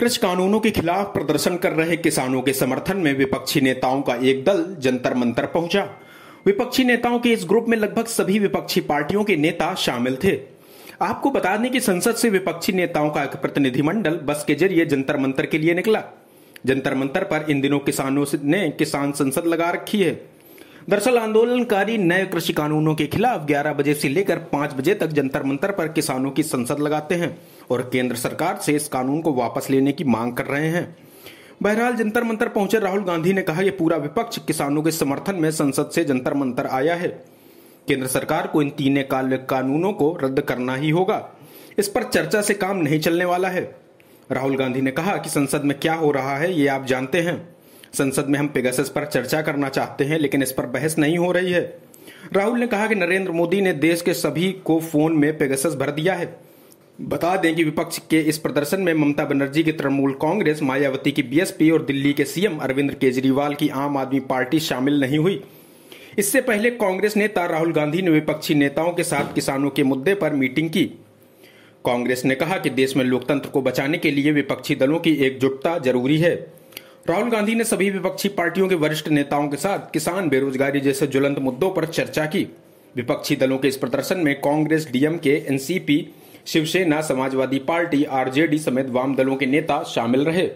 कृषि कानूनों के खिलाफ प्रदर्शन कर रहे किसानों के समर्थन में विपक्षी नेताओं का एक दल जंतर मंतर पहुँचा। विपक्षी नेताओं के इस ग्रुप में लगभग सभी विपक्षी पार्टियों के नेता शामिल थे। आपको बता दें कि संसद से विपक्षी नेताओं का एक प्रतिनिधिमंडल बस के ज़रिए जंतर मंतर के लिए निकला। जंतर मंतर पर इन दिनों किसानों ने किसान संसद लगा रखी है। दरअसल आंदोलनकारी नए कृषि कानूनों के खिलाफ 11 बजे से लेकर 5 बजे तक जंतर मंतर पर किसानों की संसद लगाते हैं और केंद्र सरकार से इस कानून को वापस लेने की मांग कर रहे हैं। बहरहाल जंतर मंतर पहुँचे राहुल गांधी ने कहा यह पूरा विपक्ष किसानों के समर्थन में संसद से जंतर मंतर आया है। केंद्र सरकार को इन तीन काल कानूनों को रद्द करना ही होगा। इस पर चर्चा से काम नहीं चलने वाला है। राहुल गांधी ने कहा कि संसद में क्या हो रहा है, ये आप जानते हैं। संसद में हम पेगासस पर चर्चा करना चाहते हैं, लेकिन इस पर बहस नहीं हो रही है। राहुल ने कहा कि नरेंद्र मोदी ने देश के सभी को फ़ोन में पेगासस भर दिया है। बता दें कि विपक्ष के इस प्रदर्शन में ममता बनर्जी की तृणमूल कांग्रेस, मायावती की बीएसपी और दिल्ली के सीएम अरविंद केजरीवाल की आम आदमी पार्टी शामिल नहीं हुई। इससे पहले कांग्रेस नेता राहुल गांधी ने विपक्षी नेताओं के साथ किसानों के मुद्दे पर मीटिंग की। कांग्रेस ने कहा कि देश में लोकतंत्र को बचाने के लिए विपक्षी दलों की एकजुटता ज़रूरी है। राहुल गांधी ने सभी विपक्षी पार्टियों के वरिष्ठ नेताओं के साथ किसान बेरोजगारी जैसे ज्वलंत मुद्दों पर चर्चा की। विपक्षी दलों के इस प्रदर्शन में Congress DMK NCP, Shiv Sena, Samajwadi Party, RJD समेत वाम दलों के नेता शामिल रहे।